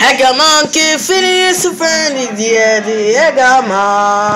هجمان كيف يسفن ديالي هجمان